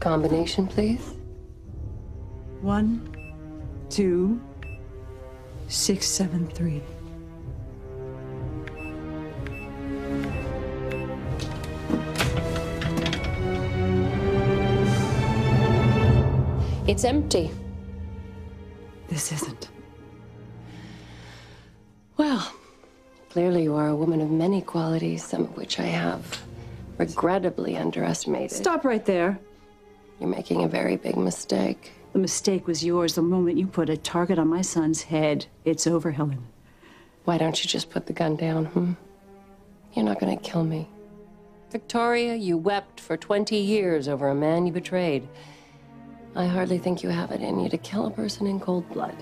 combination, please? One, two, six, seven, three. It's empty. This isn't. Well, clearly you are a woman of many qualities, some of which I have regrettably underestimated. Stop right there. You're making a very big mistake. The mistake was yours the moment you put a target on my son's head. It's over, Helen. Why don't you just put the gun down, hmm? You're not gonna kill me. Victoria, you wept for 20 years over a man you betrayed. I hardly think you have it in you to kill a person in cold blood.